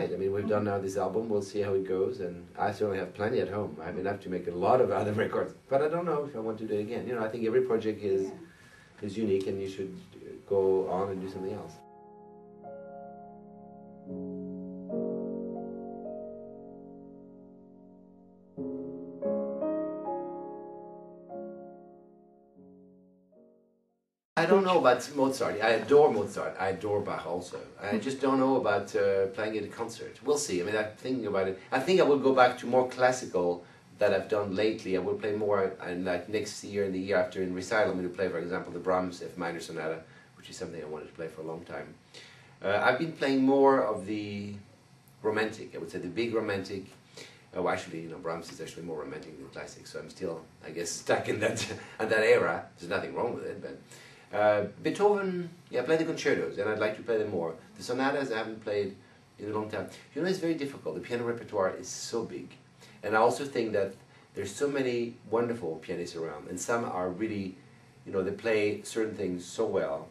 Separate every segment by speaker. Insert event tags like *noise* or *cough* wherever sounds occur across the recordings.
Speaker 1: might. I mean, we've done now this album. We'll see how it goes, and I certainly have plenty at home. I have enough to make a lot of other *laughs* records, but I don't know if I want to do it again. You know, I think every project is
Speaker 2: Yeah.
Speaker 1: is unique, and you should go on and do something else. I don't know about Mozart. I adore Mozart. I adore Bach also. I just don't know about uh, playing at a concert. We'll see. I mean, I'm thinking about it. I think I will go back to more classical that I've done lately. I will play more, and like next year and the year after in recital, I'm going to play, for example, the Brahms F minor sonata, which is something I wanted to play for a long time. Uh, I've been playing more of the romantic. I would say the big romantic. Oh, actually, you know, Brahms is actually more romantic than classic, so I'm still, I guess, *laughs* stuck in that *laughs* in that era. There's nothing wrong with it, but uh, Beethoven, yeah, I play the concertos, and I'd like to play them more. The sonatas I haven't played in a long time. You know, it's very difficult. The piano repertoire is so big, and I also think that there's so many wonderful pianists around, and some are really, you know, they play certain things so well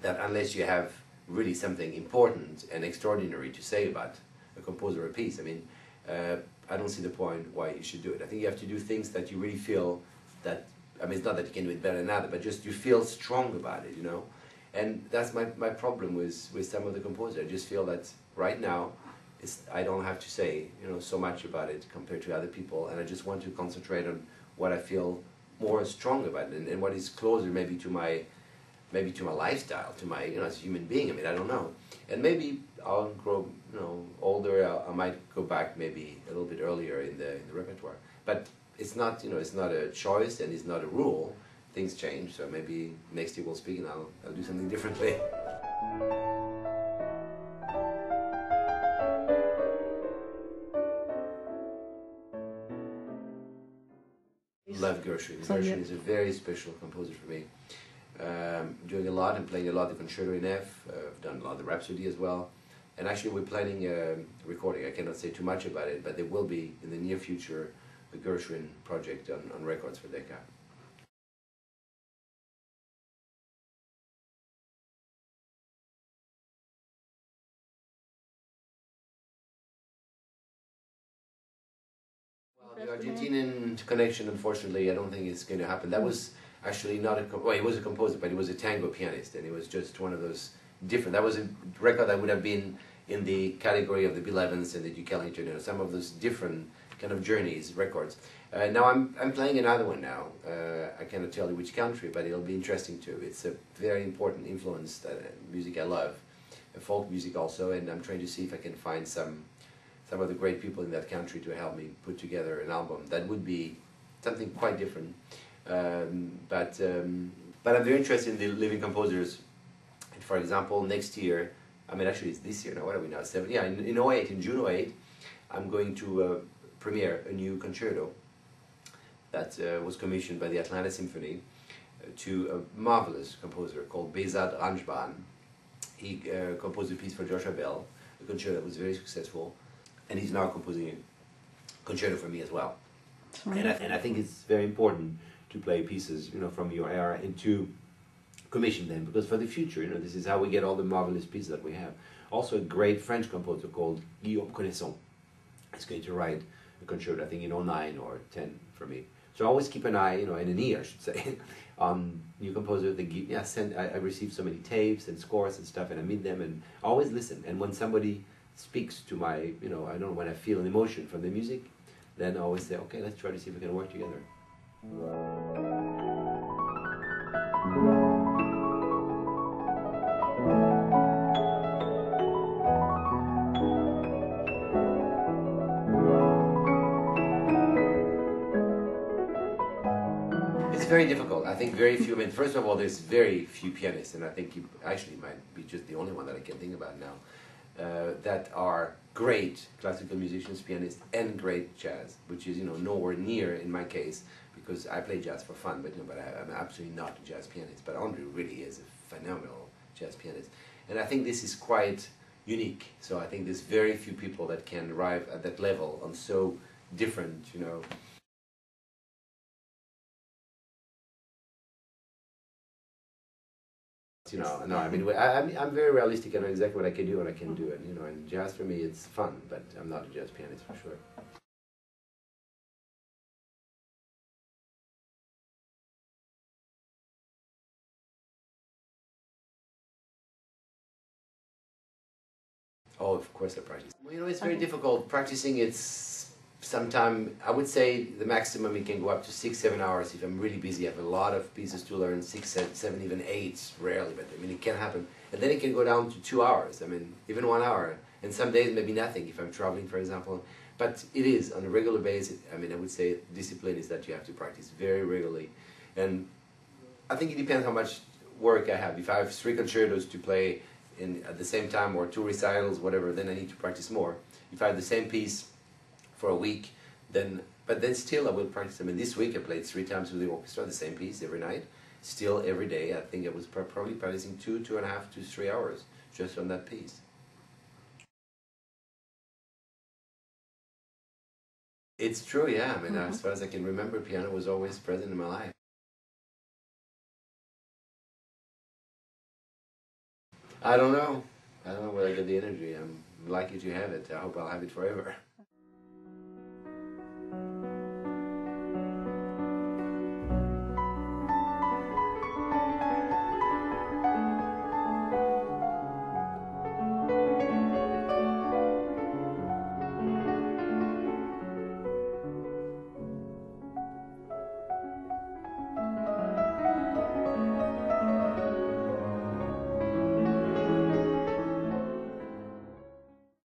Speaker 1: that unless you have really something important and extraordinary to say about a composer or a piece, I mean, uh, I don't see the point why you should do it. I think you have to do things that you really feel that I mean, it's not that you can do it better than other, but just you feel strong about it, you know. And that's my, my problem with, with some of the composers. I just feel that right now, it's, I don't have to say, you know, so much about it compared to other people, and I just want to concentrate on what I feel more strong about and, and what is closer maybe to my, maybe to my lifestyle, to my, you know, as a human being. I mean, I don't know. And maybe I'll grow, you know, older. I'll, I might go back maybe a little bit earlier in the, in the repertoire. But it's not, you know, it's not a choice and it's not a rule. Things change, so maybe next year we'll speak and I'll, I'll do something *laughs* differently. Love Gershwin.
Speaker 2: So,
Speaker 1: Gershwin
Speaker 2: yeah.
Speaker 1: is a very special composer for me. Um, doing a lot and playing a lot the concerto in F. Uh, I've done a lot of the Rhapsody as well. And actually, we're planning a recording. I cannot say too much about it, but there will be in the near future a Gershwin project on, on records for Decca. Well, the Argentinian connection, unfortunately, I don't think it's going to happen. That hmm. was actually not a, well, he was a composer, but he was a tango pianist, and he was just one of those different. That was a record that would have been in the category of the Bill Evans and the Ellington, you some of those different kind of journeys, records. Uh, now I'm, I'm playing another one now. Uh, I cannot tell you which country, but it'll be interesting too. It's a very important influence that uh, music I love, uh, folk music also, and I'm trying to see if I can find some some of the great people in that country to help me put together an album that would be something quite different. Um, but um, but I'm very interested in the living composers. And for example, next year, I mean actually it's this year now. What are we now? Seven? Yeah, in, in 08, in June 08, I'm going to uh, premiere a new concerto that uh, was commissioned by the Atlanta Symphony uh, to a marvelous composer called Behzad Ranjbaran. He uh, composed a piece for Joshua Bell, a concerto that was very successful, and he's now composing a concerto for me as well. And I, and I think it's very important to play pieces, you know, from your era and to commission them because for the future, you know, this is how we get all the marvelous pieces that we have. Also, a great French composer called Guillaume Connesson is going to write a concerto, I think in 09 or 10 for me. So always keep an eye, you know, and an ear, I should say, *laughs* on new composer. Gui- yeah, send. I, I receive so many tapes and scores and stuff, and I meet them and always listen. And when somebody speaks to my, you know, I don't know when I feel an emotion from the music, then I always say, okay, let's try to see if we can work together. Very difficult. I think very few. I mean, first of all, there's very few pianists, and I think you actually might be just the only one that I can think about now uh, that are great classical musicians, pianists, and great jazz, which is you know nowhere near in my case because I play jazz for fun, but you know, but I, I'm absolutely not a jazz pianist. But Andre really is a phenomenal jazz pianist, and I think this is quite unique. So I think there's very few people that can arrive at that level on so different, you know. You know, no, I mean, I, I'm, I'm very realistic. And I know exactly what I can do and I can do, it. you know, and jazz for me, it's fun. But I'm not a jazz pianist for sure. Oh, of course I practice. Well, you know, it's very difficult. Practicing, it's sometime, I would say the maximum it can go up to six, seven hours if I'm really busy. I have a lot of pieces to learn, six seven even eight, rarely, but I mean, it can happen. And then it can go down to two hours, I mean, even one hour. And some days maybe nothing if I'm traveling, for example. But it is on a regular basis. I mean, I would say discipline is that you have to practice very regularly. And I think it depends how much work I have. If I have three concertos to play in at the same time or two recitals, whatever, then I need to practice more. If I have the same piece for a week, then but then still I will practice. I mean, this week I played three times with the orchestra, the same piece every night. Still every day, I think I was probably practicing two, two and a half to three hours just on that piece. It's true, yeah. I mean,
Speaker 2: Mhm.
Speaker 1: as far as I can remember, piano was always present in my life. I don't know. I don't know where I get the energy. I'm lucky to have it. I hope I'll have it forever.